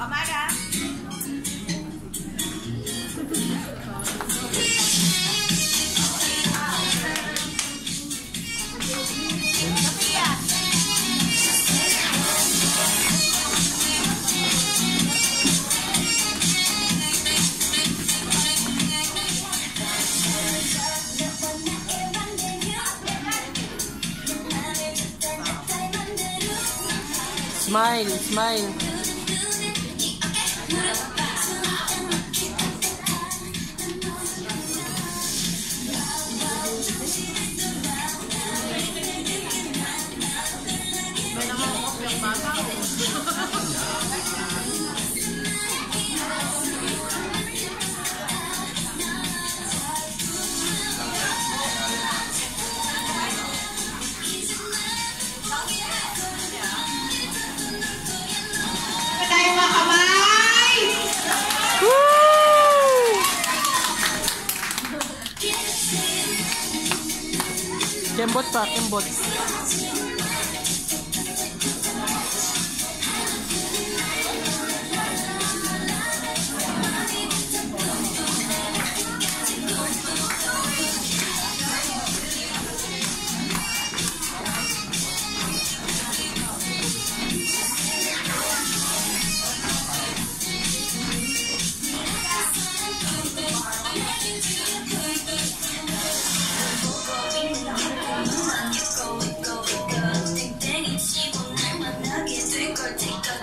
Sophia. Smile, smile. May Dem bot pa. Take the